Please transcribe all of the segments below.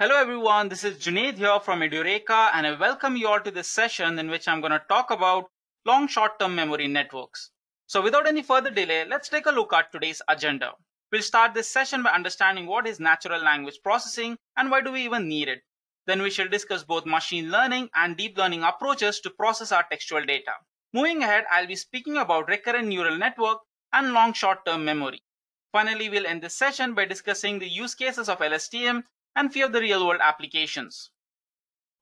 Hello everyone, this is Junaid here from Edureka and I welcome you all to this session in which I'm going to talk about long short-term memory networks. So without any further delay, let's take a look at today's agenda. We'll start this session by understanding what is natural language processing and why do we even need it. Then we shall discuss both machine learning and deep learning approaches to process our textual data. Moving ahead, I'll be speaking about recurrent neural network and long short-term memory. Finally, we'll end this session by discussing the use cases of LSTM and few of the real-world applications.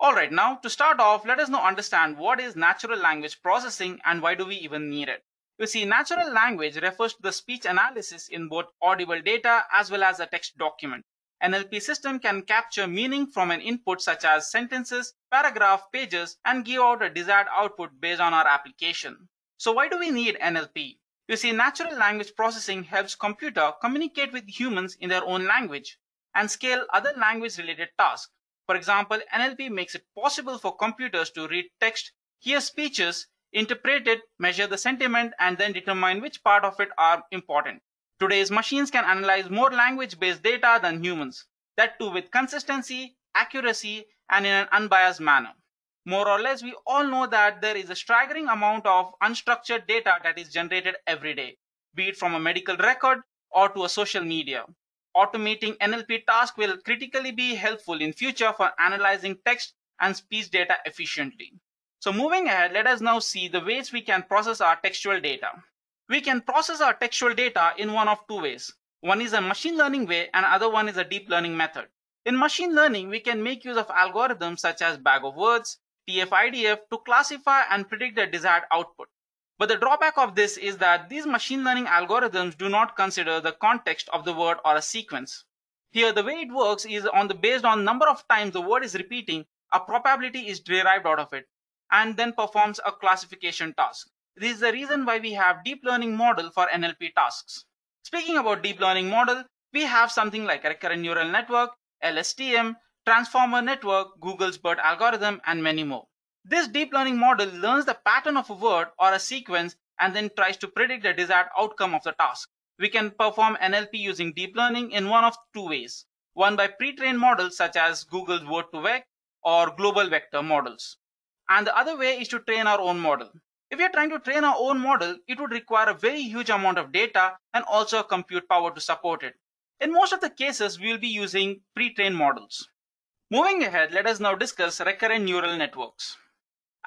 Alright, now to start off, let us now understand what is natural language processing and why do we even need it. You see, natural language refers to the speech analysis in both audible data as well as a text document. NLP system can capture meaning from an input such as sentences, paragraph, pages, and give out a desired output based on our application. So why do we need NLP? You see, natural language processing helps computer communicate with humans in their own language and scale other language related tasks. For example, NLP makes it possible for computers to read text, hear speeches, interpret it, measure the sentiment, and then determine which part of it are important. Today's machines can analyze more language-based data than humans, that too with consistency, accuracy, and in an unbiased manner. More or less, we all know that there is a staggering amount of unstructured data that is generated every day, be it from a medical record or to a social media. Automating NLP task will critically be helpful in future for analyzing text and speech data efficiently. So moving ahead, let us now see the ways we can process our textual data. We can process our textual data in one of two ways. One is a machine learning way and other one is a deep learning method. In machine learning, we can make use of algorithms such as bag of words, TF-IDF to classify and predict the desired output. But the drawback of this is that these machine learning algorithms do not consider the context of the word or a sequence. Here, the way it works is on the based on number of times the word is repeating, a probability is derived out of it and then performs a classification task. This is the reason why we have deep learning model for NLP tasks. Speaking about deep learning model, we have something like recurrent neural network, LSTM, transformer network, Google's BERT algorithm, and many more. This deep learning model learns the pattern of a word or a sequence and then tries to predict the desired outcome of the task. We can perform NLP using deep learning in one of two ways. One by pre-trained models such as Google's Word2Vec or global vector models. And the other way is to train our own model. If we are trying to train our own model, it would require a very huge amount of data and also compute power to support it. In most of the cases, we will be using pre-trained models. Moving ahead, let us now discuss recurrent neural networks.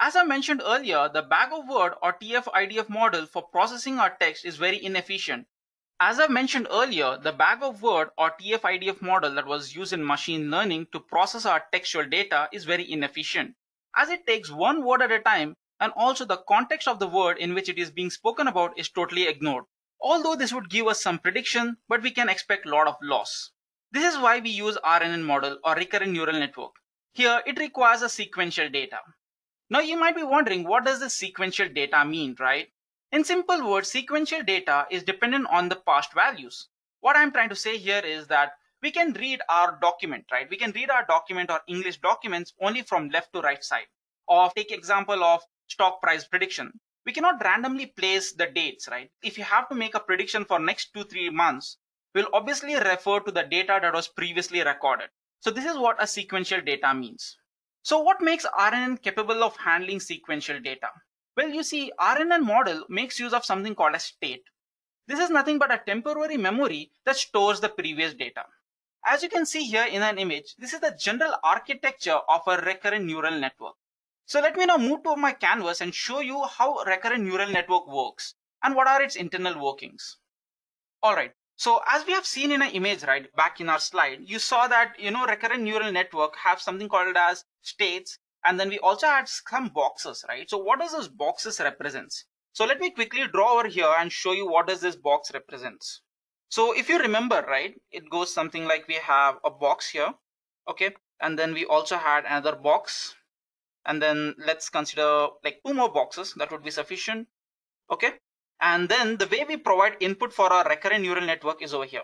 As I mentioned earlier, the bag of word or TF-IDF model for processing our text is very inefficient. As I mentioned earlier, the bag of word or TF-IDF model that was used in machine learning to process our textual data is very inefficient, as it takes one word at a time and also the context of the word in which it is being spoken about is totally ignored. Although this would give us some prediction, but we can expect lot of loss. This is why we use RNN model or recurrent neural network. Here it requires a sequential data. Now you might be wondering what does the sequential data mean, right? In simple words, sequential data is dependent on the past values. What I'm trying to say here is that we can read our document, right? We can read our document or English documents only from left to right side. Or take example of stock price prediction. We cannot randomly place the dates, right? If you have to make a prediction for next two, three months, we'll obviously refer to the data that was previously recorded. So this is what a sequential data means. So what makes RNN capable of handling sequential data? Well, you see, RNN model makes use of something called a state. This is nothing but a temporary memory that stores the previous data. As you can see here in an image, this is the general architecture of a recurrent neural network. So let me now move to my canvas and show you how recurrent neural network works and what are its internal workings. Alright, so as we have seen in an image, right, back in our slide, you saw that, you know, recurrent neural network have something called as states and then we also had some boxes, right? So what does those boxes represents? So let me quickly draw over here and show you what does this box represents. So if you remember, right, it goes something like we have a box here, okay? And then we also had another box and then let's consider like two more boxes that would be sufficient okay and then the way we provide input for our recurrent neural network is over here.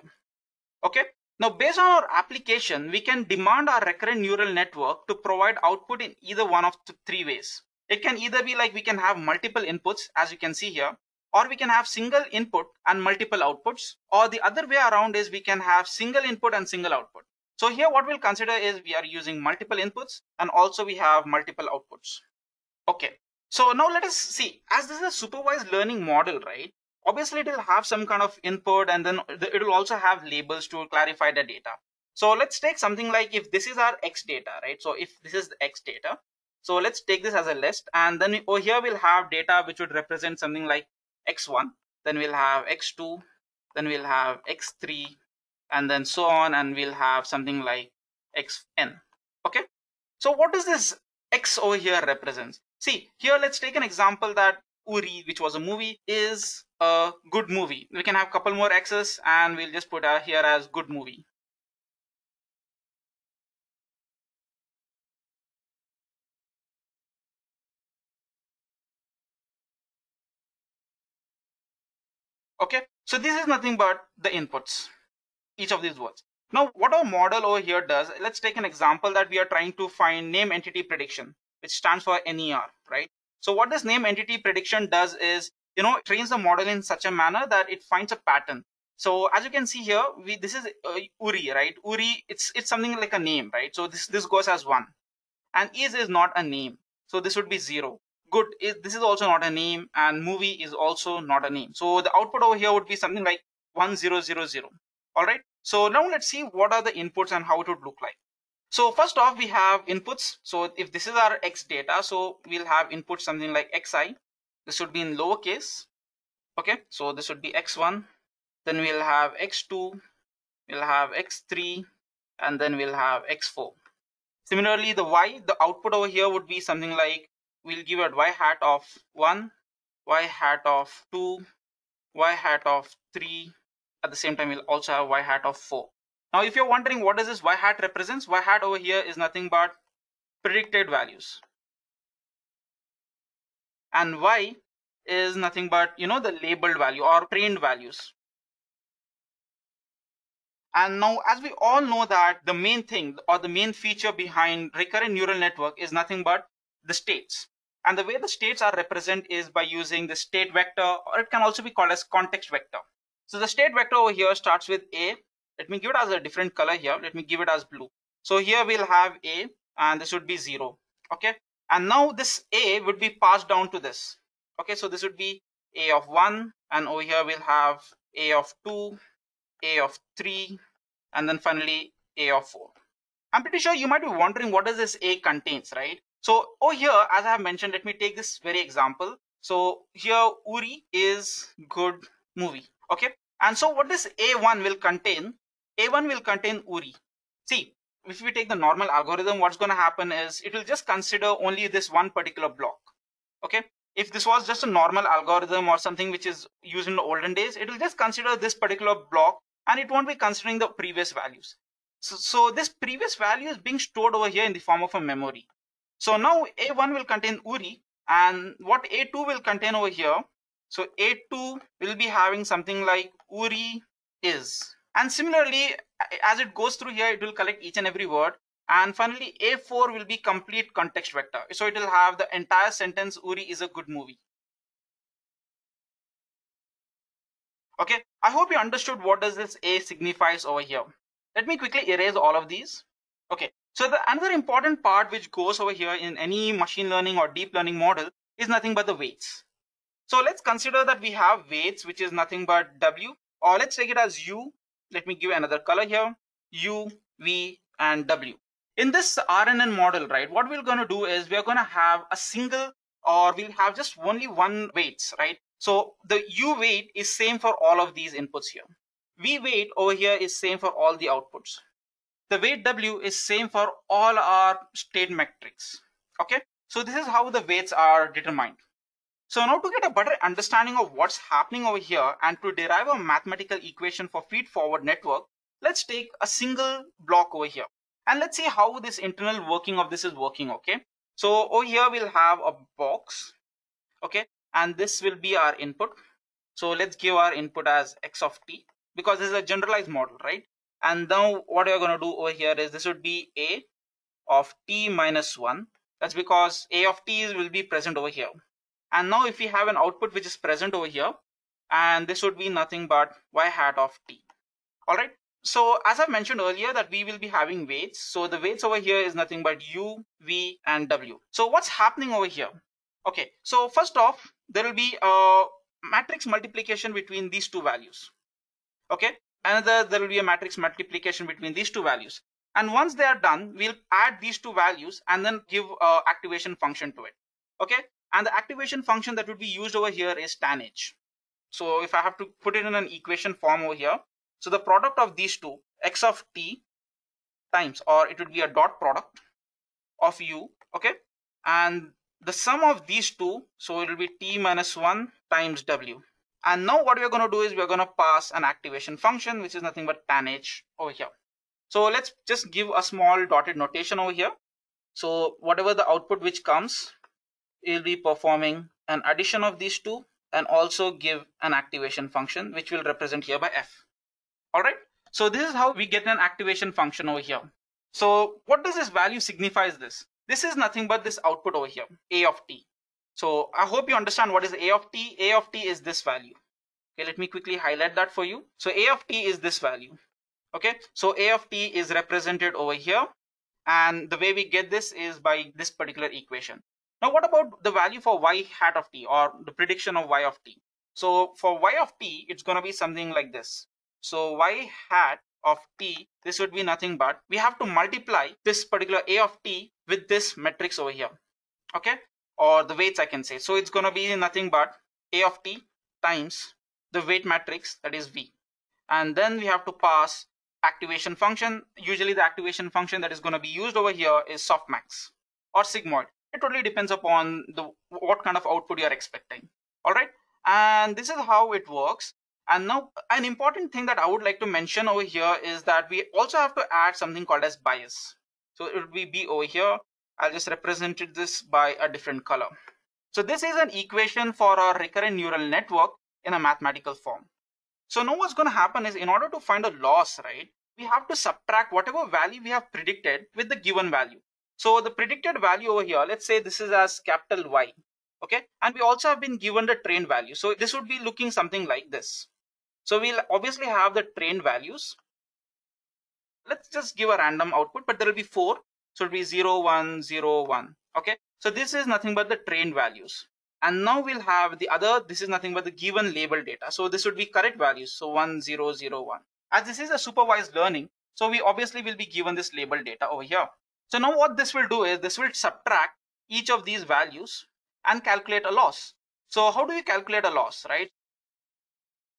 Okay? Now based on our application we can demand our recurrent neural network to provide output in either one of the three ways. It can either be like we can have multiple inputs as you can see here or we can have single input and multiple outputs or the other way around is we can have single input and single output. So here what we'll consider is we are using multiple inputs and also we have multiple outputs. Okay, so now let us see, as this is a supervised learning model, right? Obviously it will have some kind of input and then it will also have labels to clarify the data. So let's take something like if this is our X data, right? So if this is the X data, so let's take this as a list and then over here we'll have data which would represent something like X1, then we'll have X2, then we'll have X3, and then so on and we'll have something like xn okay so what does this x over here represents see here let's take an example that uri which was a movie is a good movie. We can have a couple more x's and we'll just put uh, here as good movie. Okay so this is nothing but the inputs each of these words. Now, what our model over here does, let's take an example that we are trying to find name entity prediction, which stands for NER, right? So what this name entity prediction does is, you know, trains the model in such a manner that it finds a pattern. So as you can see here, we this is uh, URI, right? URI, it's it's something like a name, right? So this this goes as one, and is is not a name, so this would be zero. Good, is, this is also not a name, and movie is also not a name. So the output over here would be something like one zero zero zero. All right. So now let's see what are the inputs and how it would look like. So first off, we have inputs. So if this is our X data, so we'll have input something like Xi. This would be in lowercase. Okay. So this would be X1. Then we'll have X2. We'll have X3 and then we'll have X4. Similarly, the Y, the output over here would be something like we'll give a Y hat of 1, Y hat of 2, Y hat of 3, at the same time, we'll also have y hat of 4. Now, if you're wondering what does this y hat represents, y hat over here is nothing but predicted values. And y is nothing but, you know, the labeled value or trained values. And now, as we all know that the main thing or the main feature behind recurrent neural network is nothing but the states. And the way the states are represented is by using the state vector, or it can also be called as context vector. So the state vector over here starts with A. Let me give it as a different color here. Let me give it as blue. So here we'll have A and this would be zero. Okay. And now this A would be passed down to this. Okay. So this would be A of one and over here we'll have A of two, A of three, and then finally A of four. I'm pretty sure you might be wondering what does this A contains, right? So over here, as I have mentioned, let me take this very example. So here Uri is good movie okay and so what this a1 will contain a1 will contain uri. See if we take the normal algorithm what's going to happen is it will just consider only this one particular block okay? If this was just a normal algorithm or something which is used in the olden days it will just consider this particular block and it won't be considering the previous values. So, so this previous value is being stored over here in the form of a memory. So now a1 will contain uri and what a2 will contain over here so A2 will be having something like Uri is. And similarly, as it goes through here, it will collect each and every word. And finally, A4 will be complete context vector. So it will have the entire sentence, Uri is a good movie. Okay, I hope you understood what does this A signifies over here. Let me quickly erase all of these. Okay, so the another important part which goes over here in any machine learning or deep learning model is nothing but the weights. So let's consider that we have weights, which is nothing but W, or let's take it as U. Let me give another color here, U, V, and W. In this RNN model, right, what we're going to do is we're going to have a single or we'll have just only one weights, right? So the U weight is same for all of these inputs here. V weight over here is same for all the outputs. The weight W is same for all our state metrics. Okay, so this is how the weights are determined. So now to get a better understanding of what's happening over here and to derive a mathematical equation for feed-forward network, let's take a single block over here. And let's see how this internal working of this is working, okay? So over here we'll have a box, okay? And this will be our input. So let's give our input as x of t because this is a generalized model, right? And now what we're going to do over here is this would be a of t minus 1. That's because a of t will be present over here. And now if we have an output which is present over here, and this would be nothing but y hat of t. All right. So as I mentioned earlier that we will be having weights. So the weights over here is nothing but U, V and W. So what's happening over here? Okay, so first off, there will be a matrix multiplication between these two values. Okay, another there will be a matrix multiplication between these two values. And once they are done, we'll add these two values and then give a activation function to it. Okay, and the activation function that would be used over here is tanh. So if I have to put it in an equation form over here, so the product of these two, x of t times, or it would be a dot product of u, okay? And the sum of these two, so it will be t minus 1 times w. And now what we're going to do is we're going to pass an activation function, which is nothing but tanh over here. So let's just give a small dotted notation over here. So whatever the output which comes, it will be performing an addition of these two and also give an activation function, which will represent here by f. All right. So this is how we get an activation function over here. So what does this value signifies this? This is nothing but this output over here, a of t. So I hope you understand what is a of t. a of t is this value. Okay, let me quickly highlight that for you. So a of t is this value. Okay, so a of t is represented over here. And the way we get this is by this particular equation. Now, what about the value for y hat of t or the prediction of y of t? So for y of t, it's going to be something like this. So y hat of t, this would be nothing but we have to multiply this particular a of t with this matrix over here. Okay. Or the weights I can say. So it's going to be nothing but a of t times the weight matrix that is v. And then we have to pass activation function. Usually the activation function that is going to be used over here is softmax or sigmoid. It totally depends upon the what kind of output you are expecting. All right. And this is how it works. And now an important thing that I would like to mention over here is that we also have to add something called as bias. So it will be B over here. I'll just represent this by a different color. So this is an equation for a recurrent neural network in a mathematical form. So now what's going to happen is in order to find a loss, right, we have to subtract whatever value we have predicted with the given value. So the predicted value over here, let's say this is as capital Y. Okay. And we also have been given the trained value. So this would be looking something like this. So we'll obviously have the trained values. Let's just give a random output, but there will be four. So it'll be 0, 1, 0, 1. Okay. So this is nothing but the trained values. And now we'll have the other, this is nothing but the given label data. So this would be correct values. So 1, 0, 0, 1. As this is a supervised learning, so we obviously will be given this label data over here. So now what this will do is this will subtract each of these values and calculate a loss. So how do we calculate a loss, right?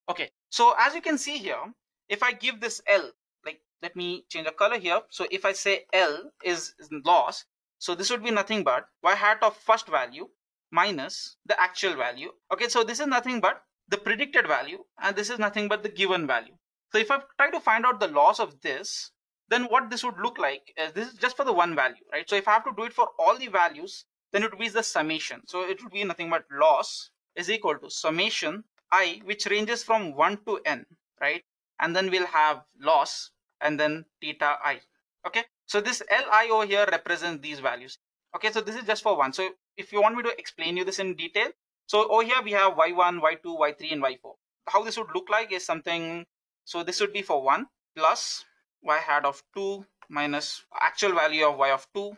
Okay, so as you can see here, if I give this L, like let me change the color here. So if I say L is, is loss, so this would be nothing but y hat of first value minus the actual value. Okay, so this is nothing but the predicted value and this is nothing but the given value. So if I try to find out the loss of this, then what this would look like is this is just for the one value, right? So if I have to do it for all the values, then it would be the summation. So it would be nothing but loss is equal to summation i which ranges from 1 to n right? And then we'll have loss and then theta i okay? So this li over here represents these values okay? So this is just for one. So if you want me to explain you this in detail so over here we have y1 y2 y3 and y4 how this would look like is something so this would be for 1 plus y hat of 2 minus actual value of y of 2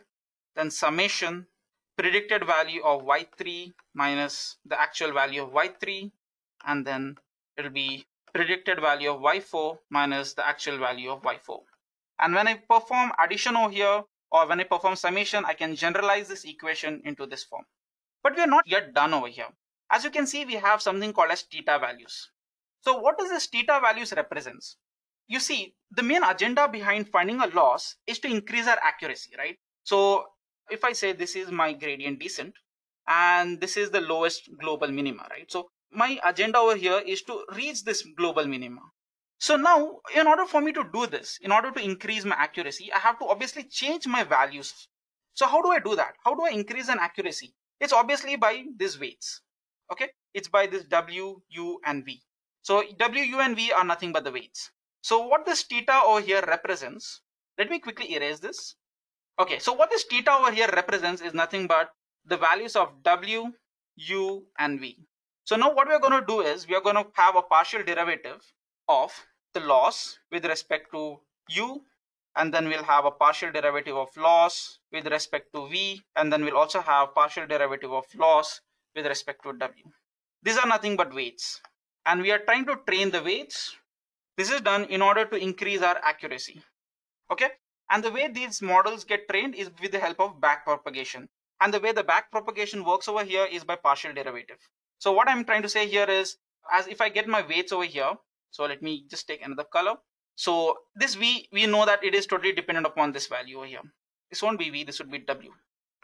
then summation predicted value of y3 minus the actual value of y3 and then it'll be predicted value of y4 minus the actual value of y4. And when I perform addition over here or when I perform summation, I can generalize this equation into this form. But we are not yet done over here. As you can see, we have something called as theta values. So what does this theta values represents? You see, the main agenda behind finding a loss is to increase our accuracy, right? So if I say this is my gradient descent and this is the lowest global minima, right? So my agenda over here is to reach this global minima. So now, in order for me to do this, in order to increase my accuracy, I have to obviously change my values. So how do I do that? How do I increase an accuracy? It's obviously by these weights. Okay, it's by this W, U, and V. So W, U, and V are nothing but the weights. So what this theta over here represents, let me quickly erase this. Okay, so what this theta over here represents is nothing but the values of W, U, and V. So now what we're going to do is we are going to have a partial derivative of the loss with respect to u and then we'll have a partial derivative of loss with respect to v and then we'll also have partial derivative of loss with respect to w. These are nothing but weights and we are trying to train the weights. This is done in order to increase our accuracy. Okay. And the way these models get trained is with the help of backpropagation. And the way the backpropagation works over here is by partial derivative. So what I'm trying to say here is as if I get my weights over here. So let me just take another color. So this V, we know that it is totally dependent upon this value over here. This won't be V, this would be W.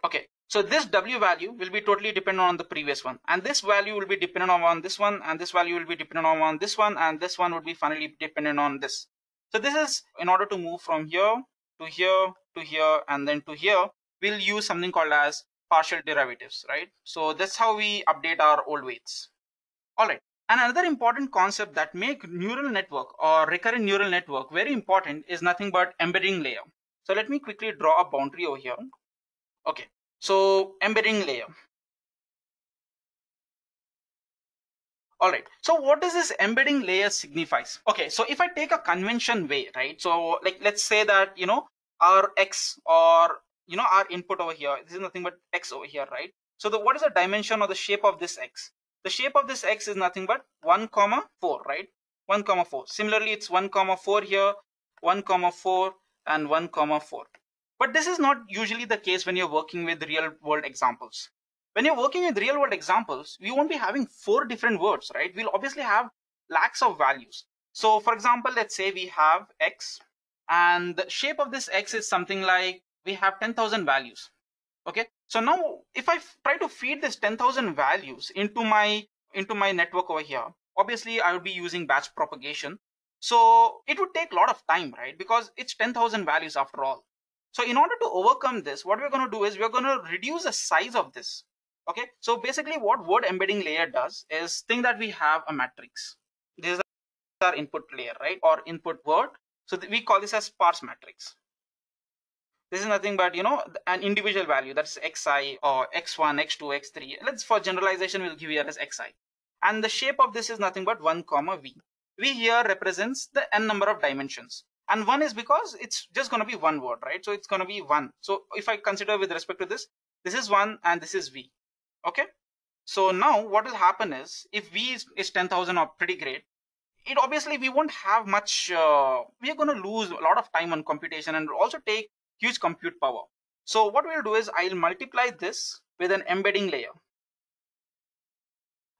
Okay, so this W value will be totally dependent on the previous one. And this value will be dependent on this one. And this value will be dependent on this one. And this one would be finally dependent on this. So this is in order to move from here to here to here and then to here, we'll use something called as partial derivatives, right? So that's how we update our old weights. All right. And another important concept that make neural network or recurrent neural network very important is nothing but embedding layer. So let me quickly draw a boundary over here. Okay, so embedding layer. All right, so what does this embedding layer signifies? Okay, so if I take a convention way, right? So like, let's say that, you know, our X or, you know, our input over here, this is nothing but X over here, right? So the, what is the dimension or the shape of this X? the shape of this x is nothing but 1 comma 4 right 1 comma 4 similarly it's 1 comma 4 here 1 comma 4 and 1 comma 4 but this is not usually the case when you're working with real world examples when you're working with real world examples we won't be having four different words right we'll obviously have lakhs of values so for example let's say we have x and the shape of this x is something like we have 10,000 values okay so now if I try to feed this 10,000 values into my into my network over here, obviously I would be using backpropagation. So it would take a lot of time, right? Because it's 10,000 values after all. So in order to overcome this, what we're going to do is we're going to reduce the size of this. Okay. So basically what word embedding layer does is think that we have a matrix. This is our input layer, right? Or input word. So we call this as sparse matrix this is nothing but you know an individual value that's xi or x1 x2 x3 let's for generalization we'll give here as xi and the shape of this is nothing but 1 comma v v here represents the n number of dimensions and 1 is because it's just going to be one word right so it's going to be 1 so if i consider with respect to this this is 1 and this is v okay so now what will happen is if v is, is 10000 or pretty great it obviously we won't have much uh, we are going to lose a lot of time on computation and also take huge compute power. So what we'll do is I'll multiply this with an embedding layer.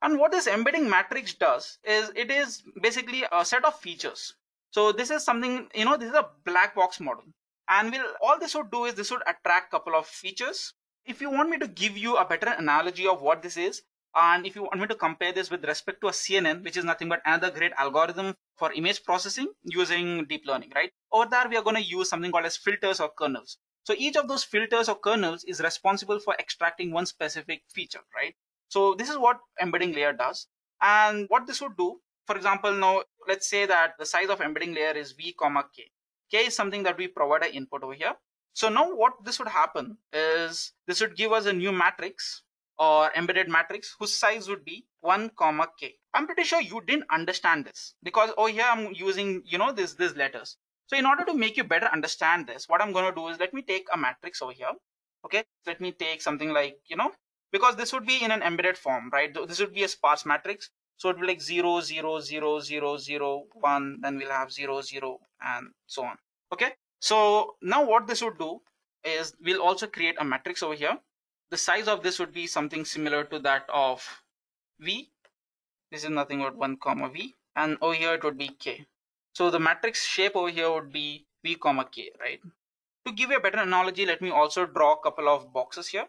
And what this embedding matrix does is it is basically a set of features. So this is something, you know, this is a black box model. And we'll, all this would do is this would attract couple of features. If you want me to give you a better analogy of what this is, and if you want me to compare this with respect to a CNN, which is nothing but another great algorithm for image processing using deep learning, right? Over there, we are going to use something called as filters or kernels. So each of those filters or kernels is responsible for extracting one specific feature, right? So this is what embedding layer does. And what this would do, for example, now let's say that the size of embedding layer is v comma k. k is something that we provide an input over here. So now what this would happen is this would give us a new matrix or embedded matrix whose size would be 1 comma k. I'm pretty sure you didn't understand this because over here I'm using you know this these letters. So in order to make you better understand this, what I'm going to do is let me take a matrix over here. Okay, let me take something like you know because this would be in an embedded form, right? This would be a sparse matrix. So it will be like 0, 0, 0, 0, 0, 1, then we'll have 0, 0, and so on. Okay, so now what this would do is we'll also create a matrix over here. The size of this would be something similar to that of v. This is nothing but 1 comma v. And over here it would be k. So the matrix shape over here would be v comma k right? To give you a better analogy let me also draw a couple of boxes here.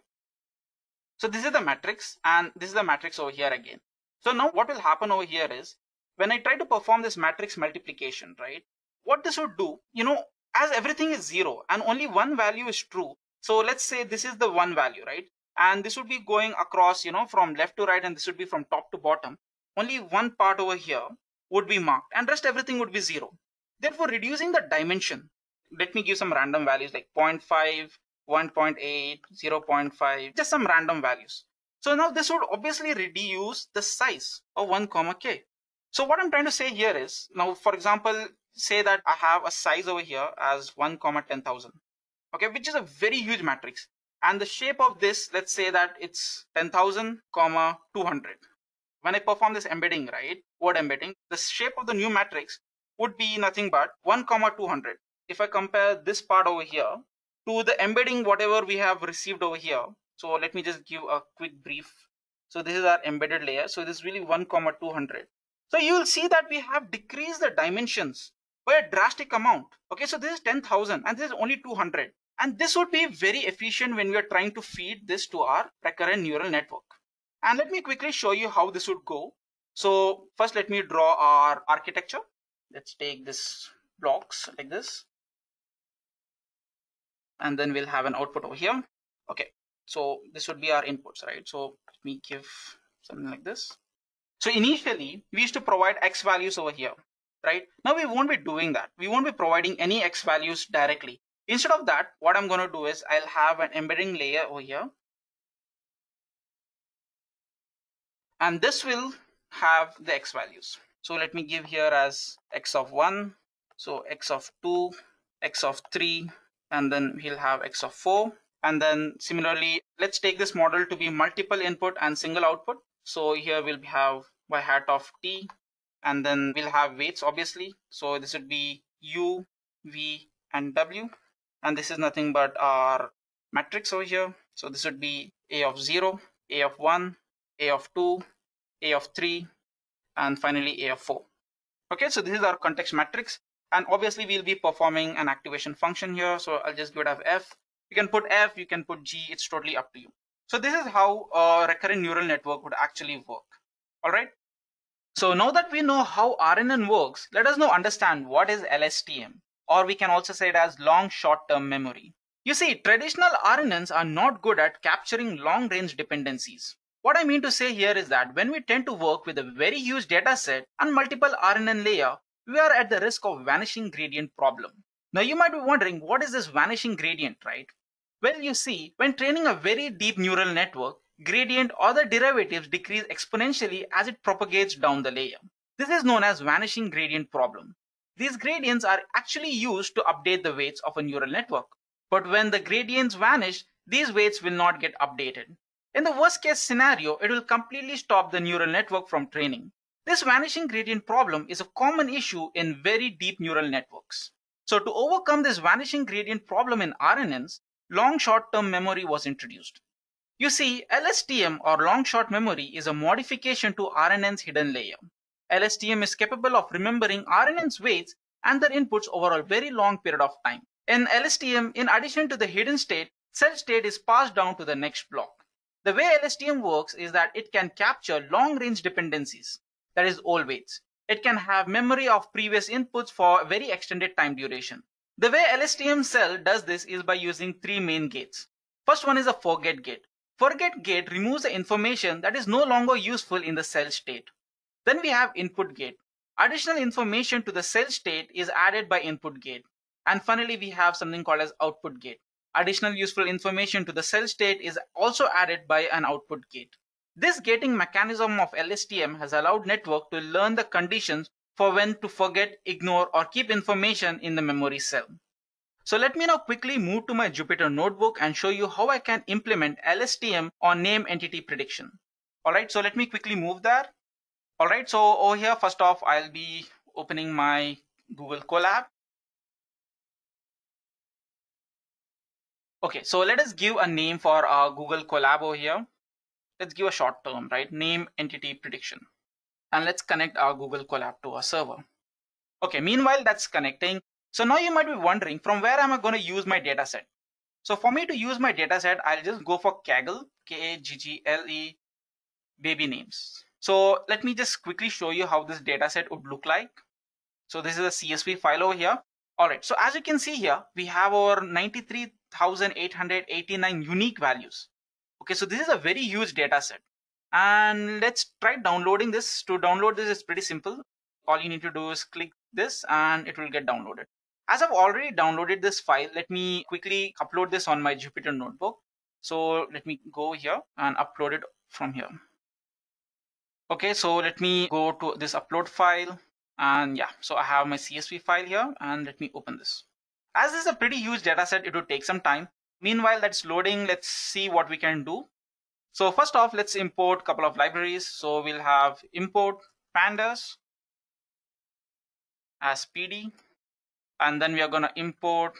So this is the matrix and this is the matrix over here again so now what will happen over here is when i try to perform this matrix multiplication right what this would do you know as everything is zero and only one value is true so let's say this is the one value, right? And this would be going across, you know, from left to right, and this would be from top to bottom. Only one part over here would be marked, and rest everything would be zero. Therefore, reducing the dimension, let me give some random values like 0.5, 1.8, 0.5, just some random values. So now this would obviously reduce the size of 1 comma k. So what I'm trying to say here is now, for example, say that I have a size over here as 1 comma 10,000, okay, which is a very huge matrix. And the shape of this, let's say that it's 10,000 comma 200. When I perform this embedding, right, word embedding, the shape of the new matrix would be nothing but 1 comma 200. If I compare this part over here to the embedding, whatever we have received over here. So let me just give a quick brief. So this is our embedded layer. So this is really 1 comma 200. So you will see that we have decreased the dimensions by a drastic amount. Okay, so this is 10,000 and this is only 200. And this would be very efficient when we are trying to feed this to our recurrent neural network. And let me quickly show you how this would go. So first let me draw our architecture. Let's take this blocks like this. And then we'll have an output over here. Okay, so this would be our inputs, right? So let me give something like this. So initially, we used to provide x values over here, right? Now we won't be doing that. We won't be providing any x values directly. Instead of that, what I'm going to do is I'll have an embedding layer over here. And this will have the x values. So let me give here as x of 1, so x of 2, x of 3, and then we'll have x of 4. And then similarly, let's take this model to be multiple input and single output. So here we'll have y hat of t, and then we'll have weights obviously. So this would be u, v, and w. And this is nothing but our matrix over here. So this would be a of 0, a of 1, a of 2, a of 3, and finally a of 4. Okay, so this is our context matrix. And obviously we'll be performing an activation function here. So I'll just give it f. You can put f, you can put g, it's totally up to you. So this is how a recurrent neural network would actually work. All right. So now that we know how RNN works, let us now understand what is LSTM, or we can also say it as long short-term memory. You see, traditional RNNs are not good at capturing long-range dependencies. What I mean to say here is that when we tend to work with a very huge data set and multiple RNN layer, we are at the risk of vanishing gradient problem. Now you might be wondering, what is this vanishing gradient, right? Well, you see, when training a very deep neural network, gradient or the derivatives decrease exponentially as it propagates down the layer. This is known as vanishing gradient problem. These gradients are actually used to update the weights of a neural network. But when the gradients vanish, these weights will not get updated. In the worst case scenario, it will completely stop the neural network from training. This vanishing gradient problem is a common issue in very deep neural networks. So to overcome this vanishing gradient problem in RNNs, long short-term memory was introduced. You see, LSTM or long short memory is a modification to RNN's hidden layer. LSTM is capable of remembering RNN's weights and their inputs over a very long period of time. In LSTM, in addition to the hidden state, cell state is passed down to the next block. The way LSTM works is that it can capture long-range dependencies, that is all weights. It can have memory of previous inputs for very extended time duration. The way LSTM cell does this is by using three main gates. First one is a forget gate. Forget gate removes the information that is no longer useful in the cell state. Then we have input gate. Additional information to the cell state is added by input gate. And finally, we have something called as output gate. Additional useful information to the cell state is also added by an output gate. This gating mechanism of LSTM has allowed network to learn the conditions for when to forget, ignore, or keep information in the memory cell. So let me now quickly move to my Jupyter notebook and show you how I can implement LSTM on name entity prediction. Alright, so let me quickly move there. Alright, so over here, first off, I'll be opening my Google Colab. Okay, so let us give a name for our Google Colab over here. Let's give a short term, right? Name entity prediction and let's connect our Google Colab to our server. Okay, meanwhile that's connecting. So now you might be wondering from where am I going to use my data set? So for me to use my data set, I'll just go for Kaggle, K-A-G-G-L-E, baby names. So let me just quickly show you how this data set would look like. So this is a CSV file over here. All right, so as you can see here, we have over 93,889 unique values. Okay, so this is a very huge data set. And let's try downloading this. To download this is pretty simple. All you need to do is click this and it will get downloaded. As I've already downloaded this file let me quickly upload this on my Jupyter notebook. So let me go here and upload it from here. Okay, so let me go to this upload file. And yeah, so I have my CSV file here. And let me open this. As this is a pretty huge data set, it would take some time. Meanwhile, that's loading. Let's see what we can do. So first off, let's import a couple of libraries. So we'll have import pandas as PD, and then we are going to import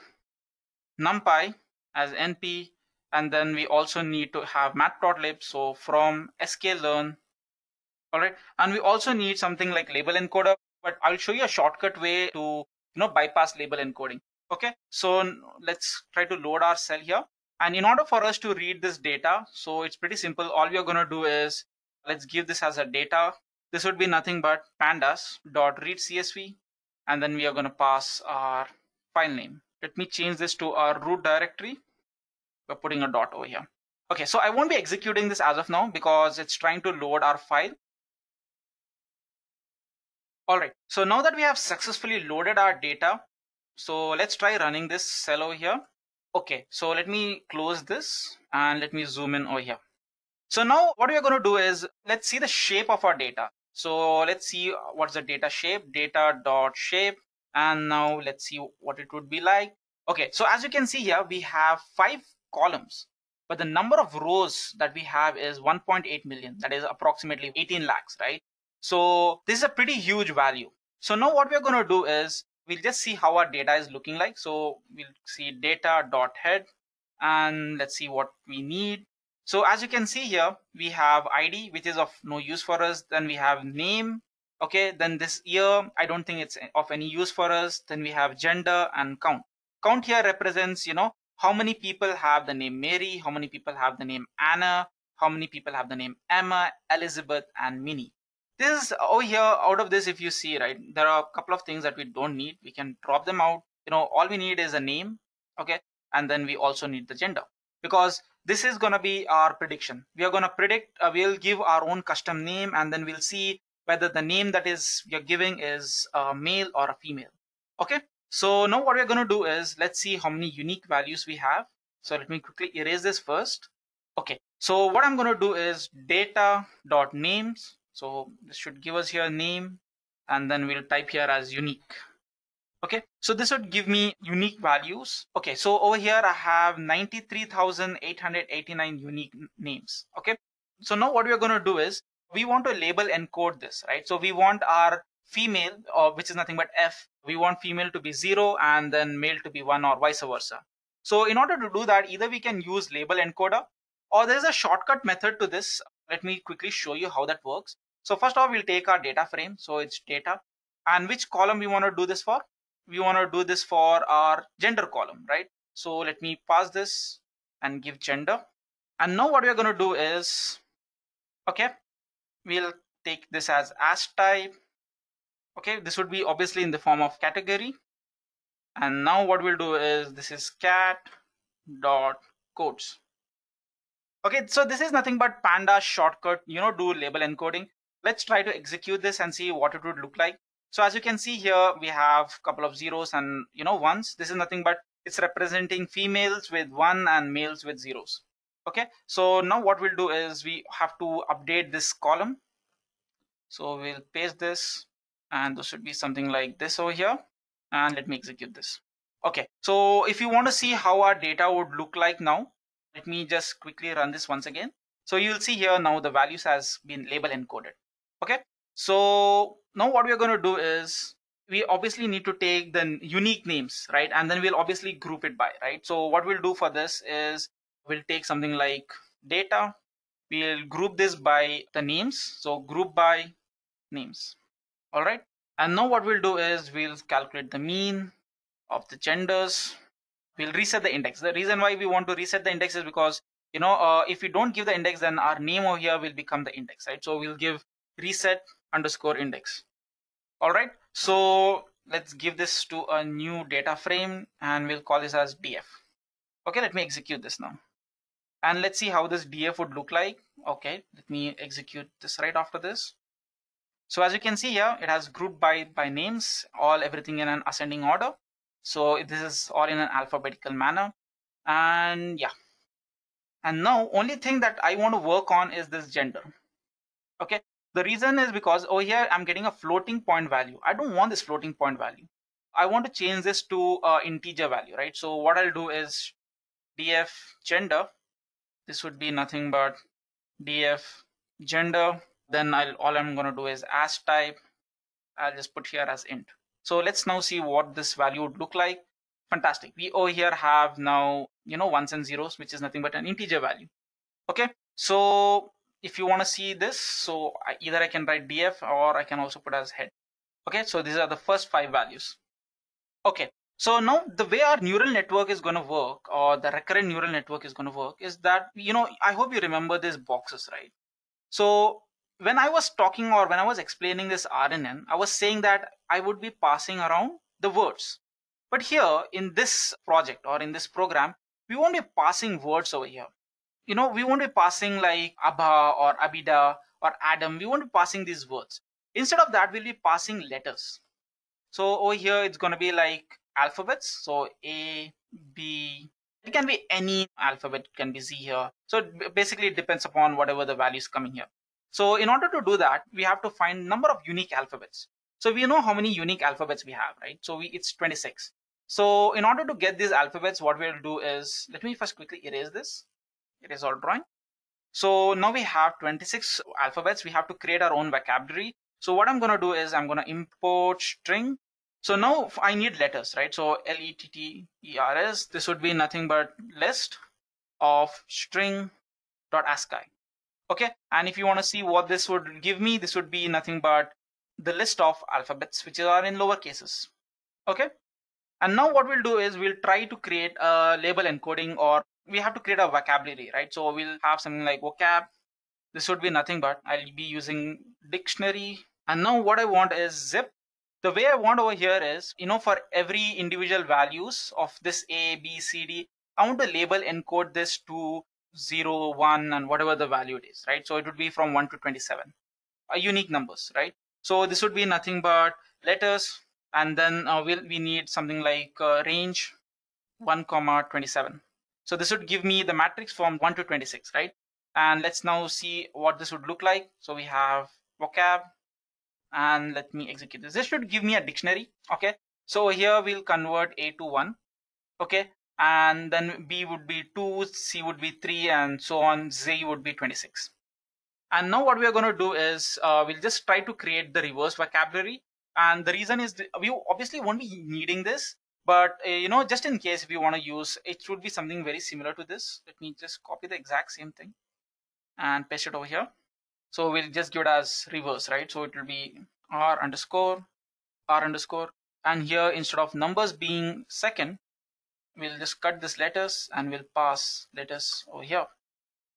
numpy as np, and then we also need to have matplotlib. So from sklearn all right and we also need something like label encoder but i'll show you a shortcut way to you know bypass label encoding okay so let's try to load our cell here. And in order for us to read this data so it's pretty simple. All we are going to do is let's give this as a data. This would be nothing but pandas dot read csv and then we are going to pass our file name. Let me change this to our root directory. We're putting a dot over here. Okay so i won't be executing this as of now because it's trying to load our file. All right, so now that we have successfully loaded our data, so let's try running this cell over here. Okay, so let me close this and let me zoom in over here. So now what we are going to do is let's see the shape of our data. So let's see what's the data shape, data dot shape, and now let's see what it would be like. Okay, so as you can see here, we have five columns, but the number of rows that we have is 1.8 million. That is approximately 18 lakhs, right? So this is a pretty huge value. So now what we're going to do is we'll just see how our data is looking like. So we'll see data dot head and let's see what we need. So as you can see here, we have ID, which is of no use for us. Then we have name. Okay, then this year, I don't think it's of any use for us. Then we have gender and count. Count here represents, you know, how many people have the name Mary, how many people have the name Anna, how many people have the name Emma, Elizabeth, and Minnie this over here out of this if you see right there are a couple of things that we don't need. We can drop them out. You know all we need is a name okay? And then we also need the gender. Because this is going to be our prediction. We are going to predict uh, we'll give our own custom name and then we'll see whether the name that is are giving is a male or a female okay? So now what we're going to do is let's see how many unique values we have. So let me quickly erase this first. Okay so what i'm going to do is data dot names so this should give us here name and then we'll type here as unique. Okay, so this would give me unique values. Okay, so over here I have 93,889 unique names. Okay, so now what we're going to do is we want to label encode this, right? So we want our female, or which is nothing but F, we want female to be zero and then male to be one or vice versa. So in order to do that, either we can use label encoder or there's a shortcut method to this. Let me quickly show you how that works. So first off, we'll take our data frame. So it's data and which column we want to do this for? We want to do this for our gender column, right? So let me pass this and give gender. And now what we're going to do is, okay, we'll take this as as type. Okay, this would be obviously in the form of category. And now what we'll do is this is cat dot codes. Okay, so this is nothing but panda shortcut, you know, do label encoding. Let's try to execute this and see what it would look like. So as you can see here, we have a couple of zeros and you know ones. This is nothing but it's representing females with one and males with zeros. Okay, so now what we'll do is we have to update this column. So we'll paste this and this should be something like this over here. And let me execute this. Okay, so if you want to see how our data would look like now, let me just quickly run this once again. So you'll see here now the values has been label encoded okay? So now what we're going to do is we obviously need to take the unique names right? And then we'll obviously group it by right? So what we'll do for this is we'll take something like data. We'll group this by the names. So group by names. All right and now what we'll do is we'll calculate the mean of the genders. We'll reset the index. The reason why we want to reset the index is because you know uh, if we don't give the index then our name over here will become the index right? So we'll give reset underscore index. All right, so let's give this to a new data frame and we'll call this as df. Okay, let me execute this now. And let's see how this df would look like. Okay, let me execute this right after this. So as you can see here, it has grouped by, by names, all everything in an ascending order. So this is all in an alphabetical manner. And yeah. And now only thing that I want to work on is this gender. Okay, The reason is because over here I'm getting a floating point value. I don't want this floating point value. I want to change this to uh, integer value, right? So what I'll do is df gender. This would be nothing but df gender. Then I'll all I'm going to do is as type. I'll just put here as int. So let's now see what this value would look like. Fantastic. We over here have now, you know, ones and zeros, which is nothing but an integer value. Okay. So if you want to see this, so either I can write df or I can also put as head. Okay. So these are the first five values. Okay. So now the way our neural network is going to work or the recurrent neural network is going to work is that, you know, I hope you remember these boxes, right? So when I was talking or when I was explaining this RNN, I was saying that I would be passing around the words. But here in this project or in this program, we won't be passing words over here. You know, we won't be passing like Abha or Abida or Adam. We won't be passing these words. Instead of that, we'll be passing letters. So over here, it's going to be like alphabets. So A, B, it can be any alphabet, it can be Z here. So basically it depends upon whatever the value is coming here. So in order to do that, we have to find number of unique alphabets. So we know how many unique alphabets we have, right? So we, it's 26. So in order to get these alphabets, what we'll do is, let me first quickly erase this. Erase all drawing. So now we have 26 alphabets. We have to create our own vocabulary. So what I'm going to do is I'm going to import string so now I need letters, right? So L-E-T-T-E-R-S, this would be nothing but list of string dot ASCII. Okay, and if you want to see what this would give me, this would be nothing but the list of alphabets which are in lower cases. Okay, and now what we'll do is we'll try to create a label encoding or we have to create a vocabulary, right? So we'll have something like vocab. This would be nothing but I'll be using dictionary. And now what I want is zip the way I want over here is, you know, for every individual values of this A, B, C, D, I want to label encode this to 0, 1 and whatever the value it is, right? So it would be from 1 to 27, uh, unique numbers, right? So this would be nothing but letters and then uh, we'll, we need something like uh, range 1 comma 27. So this would give me the matrix from 1 to 26, right? And let's now see what this would look like. So we have vocab and let me execute this. This should give me a dictionary. Okay. So here we'll convert A to 1. Okay. And then B would be 2, C would be 3, and so on. Z would be 26. And now what we are going to do is uh, we'll just try to create the reverse vocabulary. And the reason is we obviously won't be needing this, but uh, you know, just in case if you want to use, it should be something very similar to this. Let me just copy the exact same thing and paste it over here. So we'll just give it as reverse, right? So it will be r underscore, r underscore. And here instead of numbers being second, we'll just cut this letters and we'll pass letters over here.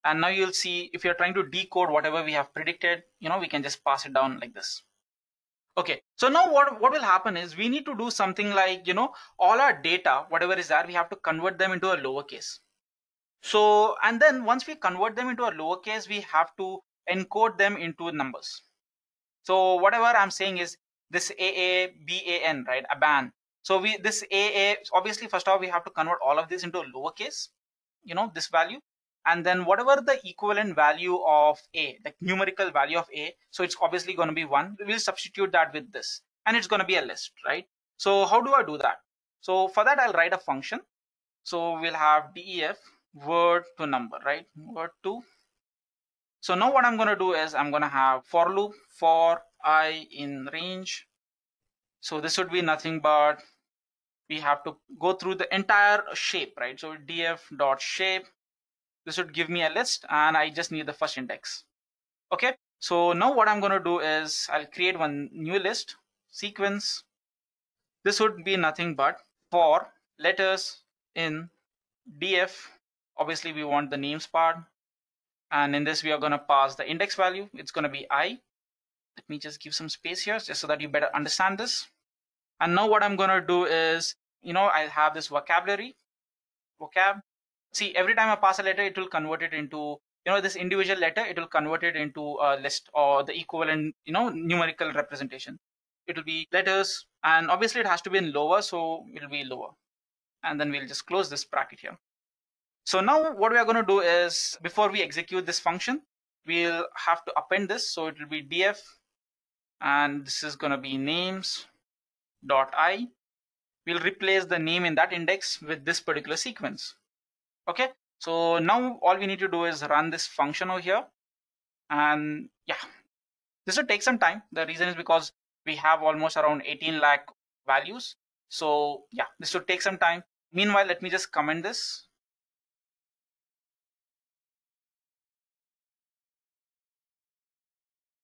And now you'll see if you're trying to decode whatever we have predicted, you know, we can just pass it down like this. Okay, so now what, what will happen is we need to do something like, you know, all our data, whatever is there, we have to convert them into a lowercase. So, and then once we convert them into a lowercase, we have to encode them into numbers. So whatever I'm saying is this AABAN, right? A ban. So we this AA obviously first of all we have to convert all of this into a lowercase, you know, this value. And then whatever the equivalent value of A, the numerical value of A, so it's obviously going to be one. We'll substitute that with this and it's going to be a list, right? So how do I do that? So for that, I'll write a function. So we'll have def word to number, right? Word to so now what I'm going to do is I'm going to have for loop for i in range. So this would be nothing but we have to go through the entire shape, right? So df dot shape. This would give me a list and I just need the first index. Okay. So now what I'm going to do is I'll create one new list sequence. This would be nothing but for letters in df. Obviously we want the names part and in this we are going to pass the index value it's going to be i let me just give some space here just so that you better understand this and now what i'm going to do is you know i have this vocabulary vocab see every time i pass a letter it will convert it into you know this individual letter it will convert it into a list or the equivalent you know numerical representation it will be letters and obviously it has to be in lower so it will be lower and then we'll just close this bracket here so now what we are going to do is before we execute this function, we'll have to append this. So it will be df and this is going to be names dot i. We'll replace the name in that index with this particular sequence. Okay, so now all we need to do is run this function over here. And yeah, this will take some time. The reason is because we have almost around 18 lakh values. So yeah, this will take some time. Meanwhile, let me just comment this.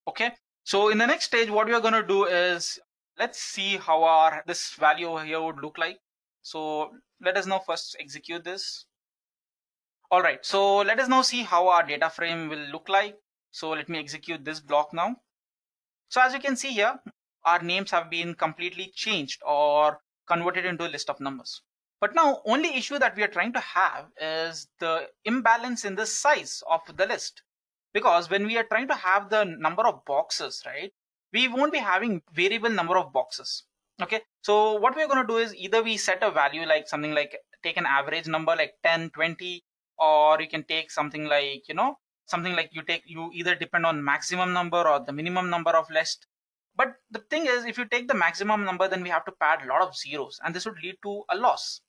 Okay, so in the next stage, what we are going to do is let's see how our this value over here would look like. So let us now first execute this. All right, so let us now see how our data frame will look like. So let me execute this block now. So as you can see here, our names have been completely changed or converted into a list of numbers. But now only issue that we are trying to have is the imbalance in the size of the list. Because when we are trying to have the number of boxes, right, we won't be having variable number of boxes. Okay, so what we're going to do is either we set a value like something like take an average number like 10, 20, or you can take something like, you know, something like you take, you either depend on maximum number or the minimum number of list. But the thing is, if you take the maximum number, then we have to pad a lot of zeros and this would lead to a loss.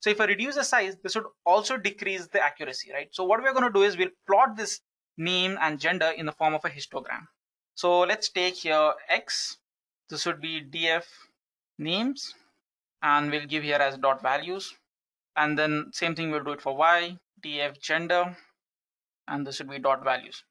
So if I reduce the size, this would also decrease the accuracy, right? So what we're going to do is we'll plot this name and gender in the form of a histogram. So let's take here X. This would be df names and we'll give here as dot values. And then same thing we'll do it for Y, df gender, and this would be dot values.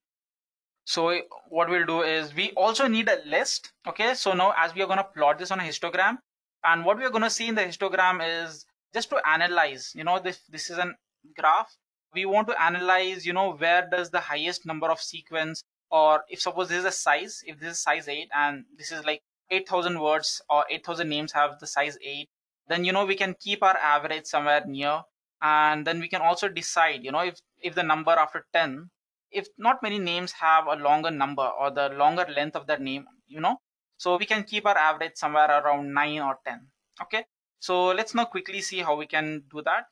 So eh, what we'll do is we also need a list. Okay, so now as we are going to plot this on a histogram, and what we are going to see in the histogram is just to analyze, you know, this this is a graph. We want to analyze, you know, where does the highest number of sequence or if suppose this is a size, if this is size 8 and this is like 8000 words or 8000 names have the size 8, then you know we can keep our average somewhere near and then we can also decide, you know, if if the number after 10 if not many names have a longer number or the longer length of that name, you know, so we can keep our average somewhere around 9 or 10. Okay, so let's now quickly see how we can do that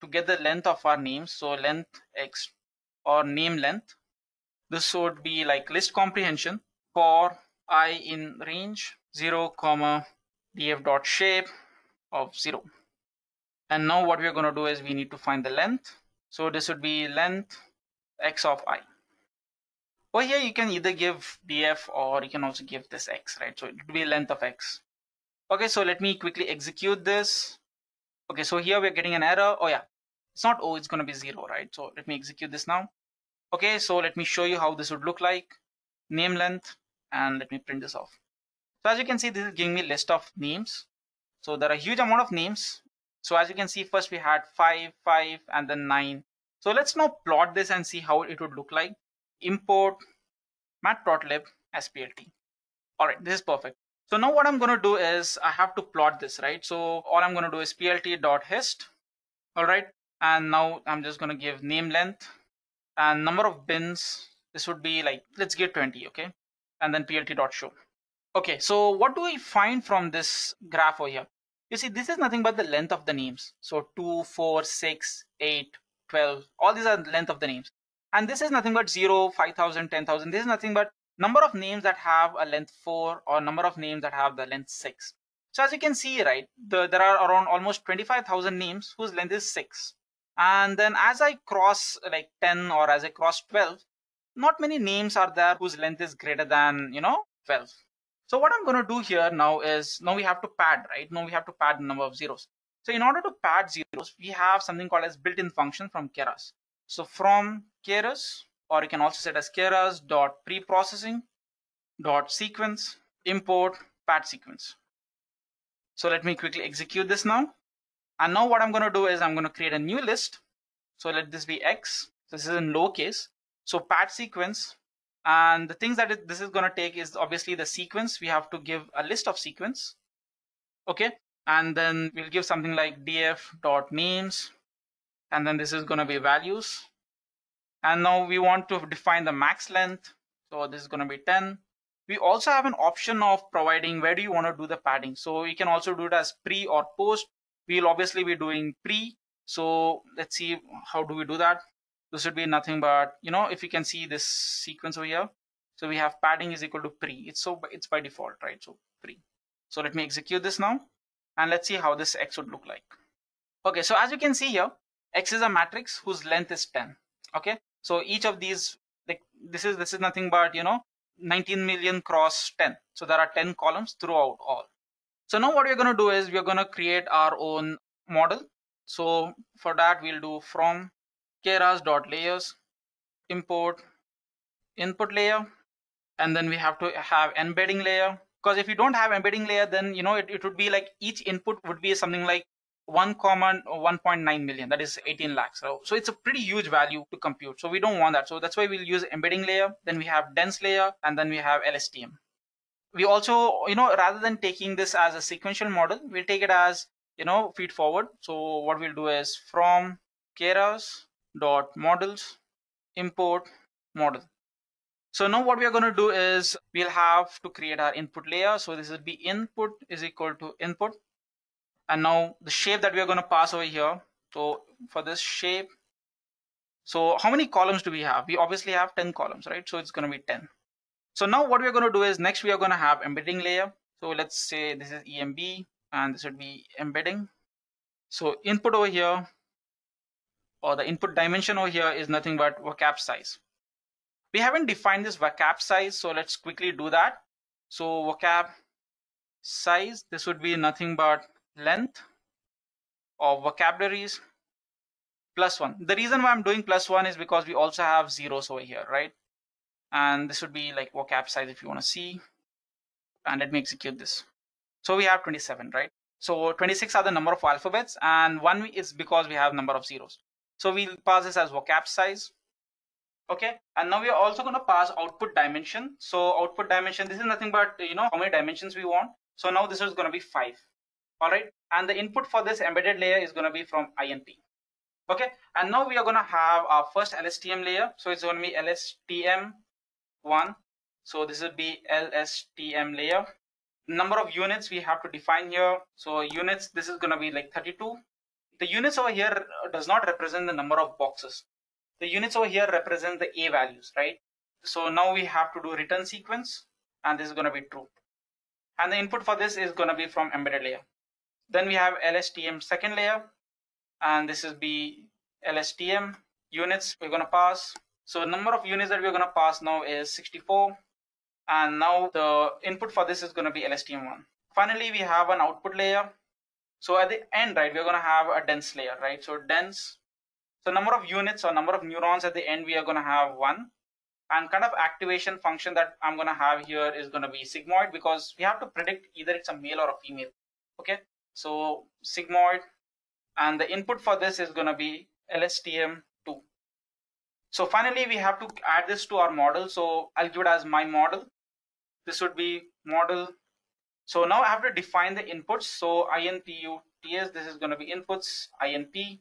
to get the length of our names. So length x or name length this would be like list comprehension for i in range 0 comma df dot shape of 0 and now what we're going to do is we need to find the length. So this would be length x of i. Over here you can either give df or you can also give this x right? So it would be length of x. Okay so let me quickly execute this. Okay so here we're getting an error. Oh yeah. It's not oh it's going to be zero right? So let me execute this now. Okay so let me show you how this would look like. Name length and let me print this off. So as you can see this is giving me list of names so there are a huge amount of names. So as you can see first we had five five and then nine. So let's now plot this and see how it would look like. Import matplotlib splt all right this is perfect. So now what i'm going to do is i have to plot this right? So all i'm going to do is plt.hist all right and now i'm just going to give name length and number of bins. This would be like let's get 20 okay? And then plt dot show okay so what do we find from this graph over here? You see this is nothing but the length of the names. So 2 4 6 8 12 all these are the length of the names. And this is nothing but 0 5000 10000 this is nothing but number of names that have a length 4 or number of names that have the length 6 so as you can see right the, there are around almost 25000 names whose length is 6 and then as I cross like 10 or as I cross 12, not many names are there whose length is greater than, you know, 12. So what I'm going to do here now is now we have to pad, right? Now we have to pad the number of zeros. So in order to pad zeros, we have something called as built-in function from Keras. So from Keras, or you can also set as Keras dot preprocessing dot sequence import pad sequence. So let me quickly execute this now. And now what I'm going to do is I'm going to create a new list. So let this be X. This is in lowercase. So pad sequence. And the things that this is going to take is obviously the sequence. We have to give a list of sequence. Okay. And then we'll give something like df dot names. And then this is going to be values. And now we want to define the max length. So this is going to be 10. We also have an option of providing where do you want to do the padding. So you can also do it as pre or post we'll obviously be doing pre so let's see how do we do that this would be nothing but you know if you can see this sequence over here. So we have padding is equal to pre. It's so it's by default right? So pre. So let me execute this now and let's see how this x would look like. Okay so as you can see here x is a matrix whose length is 10 okay? So each of these like this is this is nothing but you know 19 million cross 10 so there are 10 columns throughout all. So now what we're going to do is we're going to create our own model. So for that we'll do from keras.layers import input layer and then we have to have embedding layer. Because if you don't have embedding layer then you know it, it would be like each input would be something like 1 comma 1.9 million that is 18 lakhs so, so it's a pretty huge value to compute. So we don't want that. So that's why we'll use embedding layer then we have dense layer and then we have lstm we also you know rather than taking this as a sequential model we'll take it as you know feed forward. So what we'll do is from keras dot models import model so now what we are going to do is we'll have to create our input layer. So this will be input is equal to input. And now the shape that we are going to pass over here. So for this shape, so how many columns do we have? We obviously have 10 columns, right? So it's going to be 10. So now what we're going to do is next we are going to have embedding layer. So let's say this is EMB and this would be embedding. So input over here or the input dimension over here is nothing but vocab size. We haven't defined this vocab size, so let's quickly do that. So vocab size, this would be nothing but length of vocabularies plus one. The reason why I'm doing plus one is because we also have zeros over here, right? And this would be like vocab size if you want to see. And let me execute this. So we have 27, right? So 26 are the number of alphabets and one is because we have number of zeros. So we'll pass this as vocab size. Okay? And now we are also going to pass output dimension. So output dimension this is nothing but you know how many dimensions we want. So now this is going to be five. All right and the input for this embedded layer is going to be from inp okay? And now we are going to have our first lstm layer. So it's going to be lstm1 so this will be lstm layer. Number of units we have to define here. So units this is going to be like 32 the units over here uh, does not represent the number of boxes the units over here represent the A values, right? So now we have to do return sequence and this is going to be true. And the input for this is going to be from embedded layer. Then we have LSTM second layer and this is be LSTM units we're going to pass. So number of units that we're going to pass now is 64 and now the input for this is going to be LSTM1. Finally, we have an output layer. So at the end, right, we're going to have a dense layer, right? So dense so number of units or number of neurons at the end, we are going to have one. And kind of activation function that I'm going to have here is going to be sigmoid because we have to predict either it's a male or a female. Okay, so sigmoid and the input for this is going to be LSTM2. So finally, we have to add this to our model. So I'll give it as my model. This would be model. So now I have to define the inputs. So INPUTS, this is going to be inputs, INP,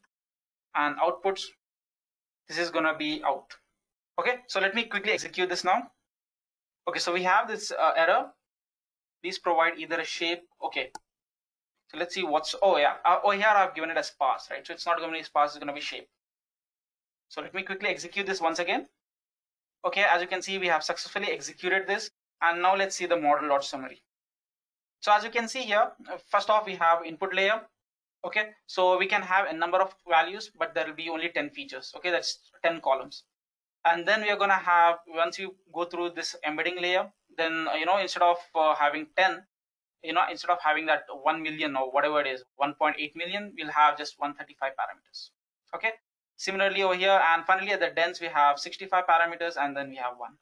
and outputs this is going to be out. Okay so let me quickly execute this now. Okay so we have this uh, error. Please provide either a shape. Okay so let's see what's oh yeah uh, oh here i've given it as pass, right? So it's not going to be sparse it's going to be shape. So let me quickly execute this once again. Okay as you can see we have successfully executed this. And now let's see the model dot summary so as you can see here uh, first off we have input layer okay? So we can have a number of values but there will be only 10 features okay? That's 10 columns. And then we are going to have once you go through this embedding layer then you know instead of uh, having 10 you know instead of having that 1 million or whatever it is 1.8 million we'll have just 135 parameters okay? Similarly over here and finally at the dense we have 65 parameters and then we have one.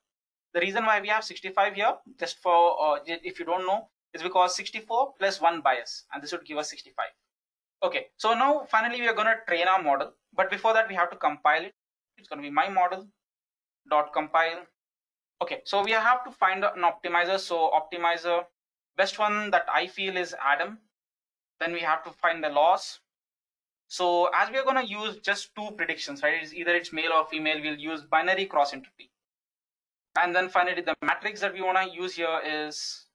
The reason why we have 65 here just for uh, if you don't know is because 64 plus one bias and this would give us 65 Okay, so now finally we are going to train our model, but before that we have to compile it. It's going to be my model dot compile. Okay, so we have to find an optimizer. So optimizer, best one that I feel is Adam. Then we have to find the loss. So as we are going to use just two predictions, right? It's either it's male or female. We'll use binary cross entropy. And then finally, the matrix that we want to use here is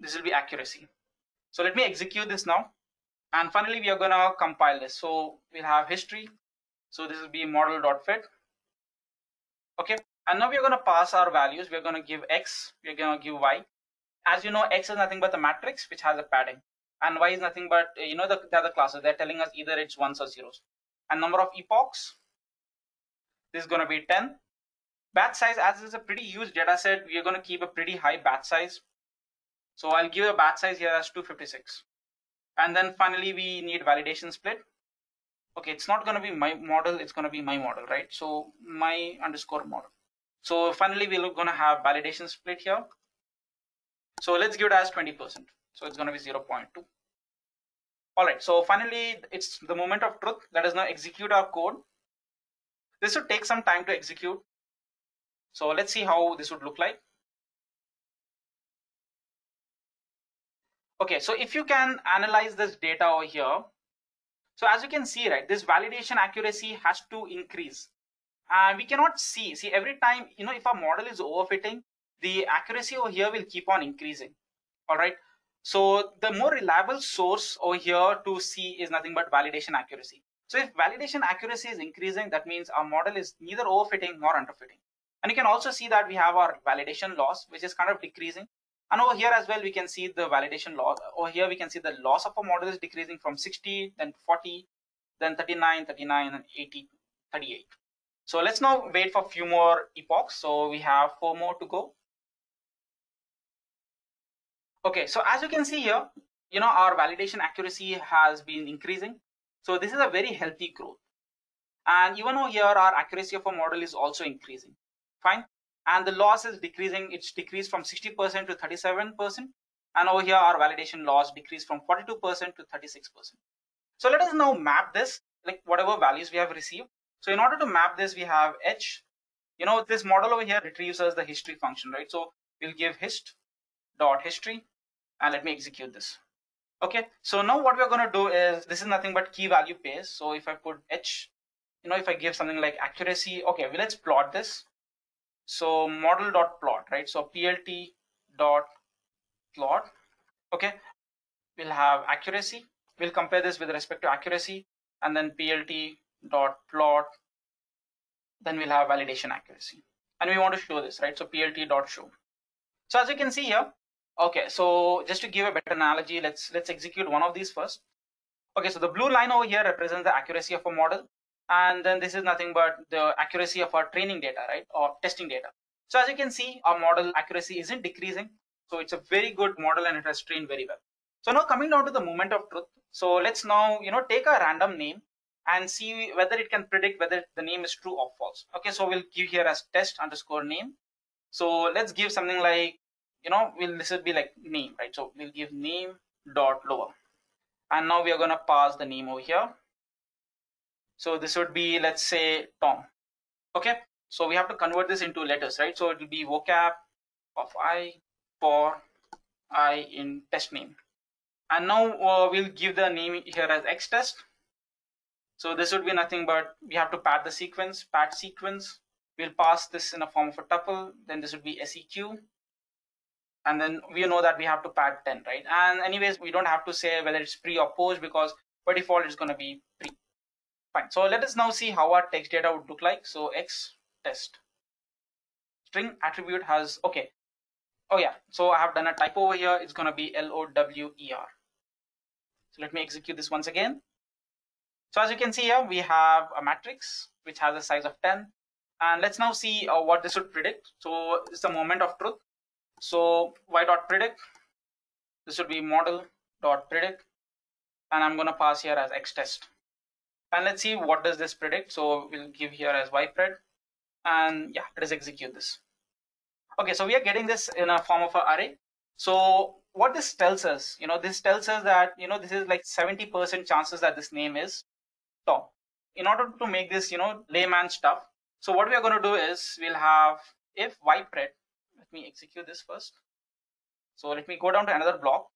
this will be accuracy. So let me execute this now. And finally, we are going to compile this. So we'll have history So this will be model dot fit. Okay, and now we're going to pass our values. We're going to give x, we're going to give y. As you know, x is nothing but the matrix which has a padding, and y is nothing but you know the, the other classes. They're telling us either it's ones or zeros. And number of epochs, this is going to be 10. Batch size, as it's a pretty huge data set, we're going to keep a pretty high batch size. So I'll give a batch size here as 256. And then finally, we need validation split. Okay, it's not going to be my model, it's going to be my model, right? So my underscore model. So finally, we're going to have validation split here. So let's give it as 20%. So it's going to be 0 0.2. All right, so finally, it's the moment of truth. Let us now execute our code. This would take some time to execute. So let's see how this would look like. Okay, so if you can analyze this data over here, so as you can see, right, this validation accuracy has to increase. And we cannot see, see every time, you know, if our model is overfitting, the accuracy over here will keep on increasing. All right. So the more reliable source over here to see is nothing but validation accuracy. So if validation accuracy is increasing, that means our model is neither overfitting nor underfitting. And you can also see that we have our validation loss, which is kind of decreasing. And over here as well, we can see the validation loss. Over here, we can see the loss of a model is decreasing from 60, then 40, then 39, 39, and 80, 38. So let's now wait for a few more epochs. So we have four more to go. Okay, so as you can see here, you know, our validation accuracy has been increasing. So this is a very healthy growth. And even over here, our accuracy of a model is also increasing. Fine and the loss is decreasing. It's decreased from 60% to 37%. And over here, our validation loss decreased from 42% to 36%. So let us now map this, like whatever values we have received. So in order to map this, we have h. You know, this model over here retrieves us the history function, right? So we'll give hist dot history, and let me execute this. Okay, so now what we're going to do is this is nothing but key value paste. So if I put h, you know, if I give something like accuracy, okay, well, let's plot this. So model dot plot, right? So plt dot plot. Okay, we'll have accuracy. We'll compare this with respect to accuracy, and then plt dot plot. Then we'll have validation accuracy, and we want to show this, right? So plt dot show. So as you can see here, okay. So just to give a better analogy, let's let's execute one of these first. Okay, so the blue line over here represents the accuracy of a model and then this is nothing but the accuracy of our training data, right, or testing data. So as you can see, our model accuracy isn't decreasing. So it's a very good model and it has trained very well. So now coming down to the moment of truth. So let's now, you know, take a random name and see whether it can predict whether the name is true or false. Okay, so we'll give here as test underscore name. So let's give something like, you know, will this will be like name, right? So we'll give name dot lower. And now we are going to pass the name over here. So this would be, let's say, Tom. Okay. So we have to convert this into letters, right? So it will be vocab of I for I in test name. And now uh, we'll give the name here as X test. So this would be nothing but we have to pad the sequence, pad sequence. We'll pass this in a form of a tuple. Then this would be SEQ. And then we know that we have to pad 10, right? And anyways, we don't have to say whether it's pre or post because by default it's going to be pre. Fine. So let us now see how our text data would look like. So X test string attribute has, okay. Oh yeah. So I have done a typo over here. It's going to be L-O-W-E-R. So let me execute this once again. So as you can see here, we have a matrix which has a size of 10. And let's now see uh, what this would predict. So it's the moment of truth. So y dot predict. This would be model dot predict. And I'm going to pass here as x test and let's see what does this predict. So we'll give here as ypred and yeah let us execute this. Okay so we are getting this in a form of an array. So what this tells us you know this tells us that you know this is like 70 percent chances that this name is tom. In order to make this you know layman stuff so what we are going to do is we'll have if ypred let me execute this first. So let me go down to another block.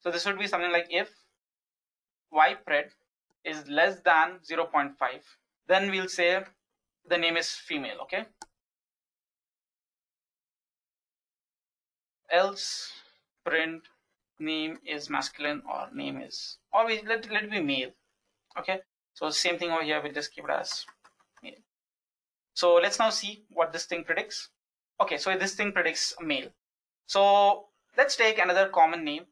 So this would be something like if ypred is less than 0.5 then we'll say the name is female okay else print name is masculine or name is or we let, let it be male okay So same thing over here, we'll just keep it as male. So let's now see what this thing predicts. Okay, so this thing predicts male. So let's take another common name.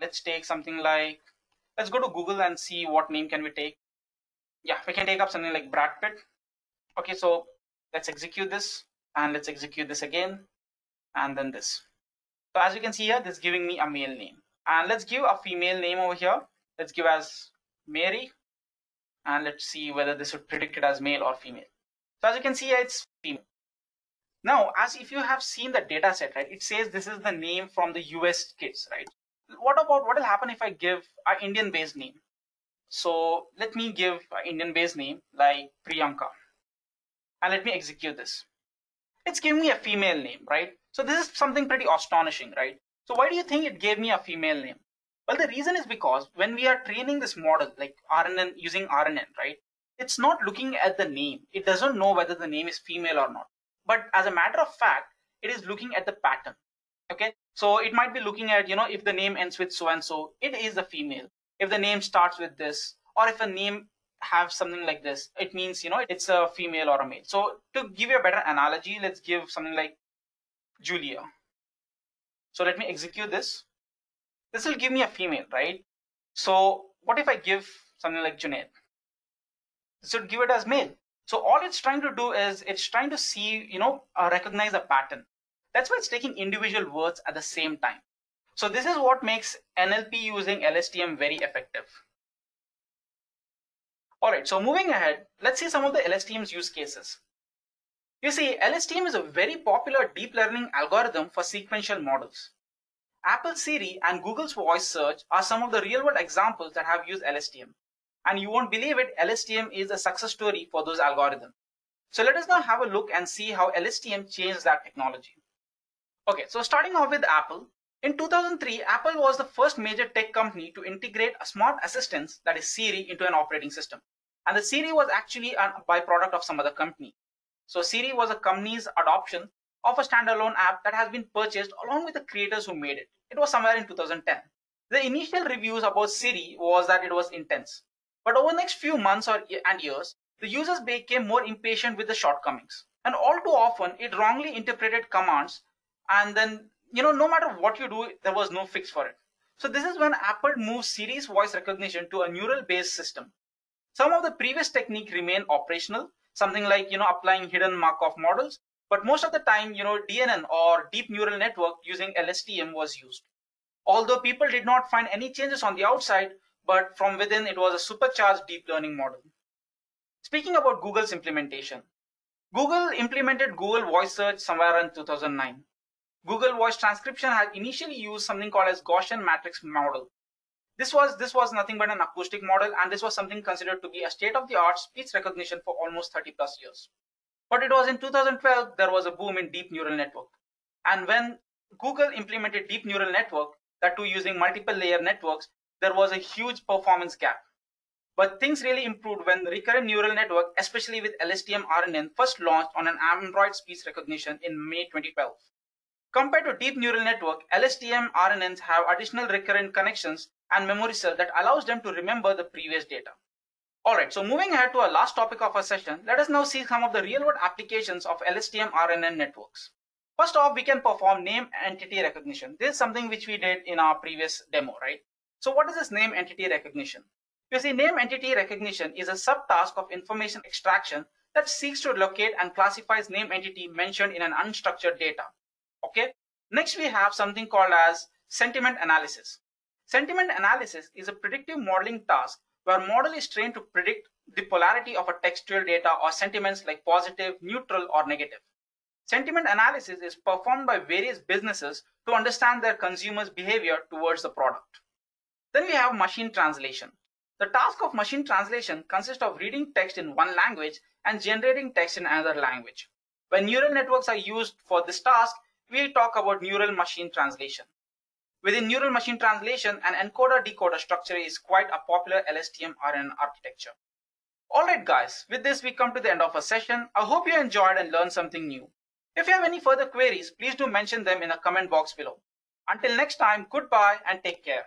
Let's take something like, let's go to Google and see what name can we take. Yeah, we can take up something like Brad Pitt. Okay, so let's execute this and let's execute this again and then this. So as you can see here, this is giving me a male name. And let's give a female name over here. Let's give as Mary and let's see whether this would predict it as male or female. So as you can see, here, it's female. Now, as if you have seen the data set, right, it says this is the name from the US kids, right? What about what will happen if I give an Indian based name? So let me give an Indian based name like Priyanka and let me execute this. It's giving me a female name, right? So this is something pretty astonishing, right? So why do you think it gave me a female name? Well, the reason is because when we are training this model, like RNN, using RNN, right? It's not looking at the name. It doesn't know whether the name is female or not. But as a matter of fact, it is looking at the pattern. Okay. So it might be looking at, you know, if the name ends with so and so, it is a female. If the name starts with this, or if a name have something like this, it means, you know, it's a female or a male. So to give you a better analogy, let's give something like Julia. So let me execute this this will give me a female, right? So what if I give something like Junaid? This would give it as male. So all it's trying to do is it's trying to see, you know, uh, recognize a pattern. That's why it's taking individual words at the same time. So this is what makes NLP using LSTM very effective. All right, so moving ahead, let's see some of the LSTM's use cases. You see, LSTM is a very popular deep learning algorithm for sequential models. Apple Siri and Google's voice search are some of the real world examples that have used LSTM. And you won't believe it, LSTM is a success story for those algorithms. So let us now have a look and see how LSTM changed that technology. Okay, so starting off with Apple. In 2003, Apple was the first major tech company to integrate a smart assistant, that is Siri, into an operating system. And the Siri was actually a byproduct of some other company. So Siri was a company's adoption of a standalone app that has been purchased along with the creators who made it. It was somewhere in 2010. The initial reviews about Siri was that it was intense. But over the next few months or and years, the users became more impatient with the shortcomings. And all too often, it wrongly interpreted commands. And then, you know, no matter what you do, there was no fix for it. So this is when Apple moved Siri's voice recognition to a neural based system. Some of the previous technique remain operational, something like, you know, applying hidden Markov models but most of the time, you know, DNN or deep neural network using LSTM was used. Although people did not find any changes on the outside, but from within it was a supercharged deep learning model. Speaking about Google's implementation, Google implemented Google Voice Search somewhere in 2009. Google Voice Transcription had initially used something called as Gaussian mixture model. This was this was nothing but an acoustic model, and this was something considered to be a state-of-the-art speech recognition for almost 30 plus years. But it was in 2012 there was a boom in deep neural network. And when Google implemented deep neural network, that too using multiple layer networks, there was a huge performance gap. But things really improved when the recurrent neural network, especially with LSTM RNN, first launched on an Android speech recognition in May 2012. Compared to deep neural network, LSTM RNNs have additional recurrent connections and memory cell that allows them to remember the previous data. Alright, so moving ahead to our last topic of our session, let us now see some of the real-world applications of LSTM RNN networks. First off, we can perform name entity recognition. This is something which we did in our previous demo, right? So what is this name entity recognition? You see, name entity recognition is a subtask of information extraction that seeks to locate and classifies name entity mentioned in an unstructured data. Okay. Next, we have something called as sentiment analysis. Sentiment analysis is a predictive modeling task where model is trained to predict the polarity of a textual data or sentiments like positive, neutral, or negative. Sentiment analysis is performed by various businesses to understand their consumers' behavior towards the product. Then we have machine translation. The task of machine translation consists of reading text in one language and generating text in another language. When neural networks are used for this task, we talk about neural machine translation. Within neural machine translation, an encoder-decoder structure is quite a popular LSTM RNN architecture. Alright guys, with this we come to the end of our session. I hope you enjoyed and learned something new. If you have any further queries, please do mention them in the comment box below. Until next time, goodbye and take care.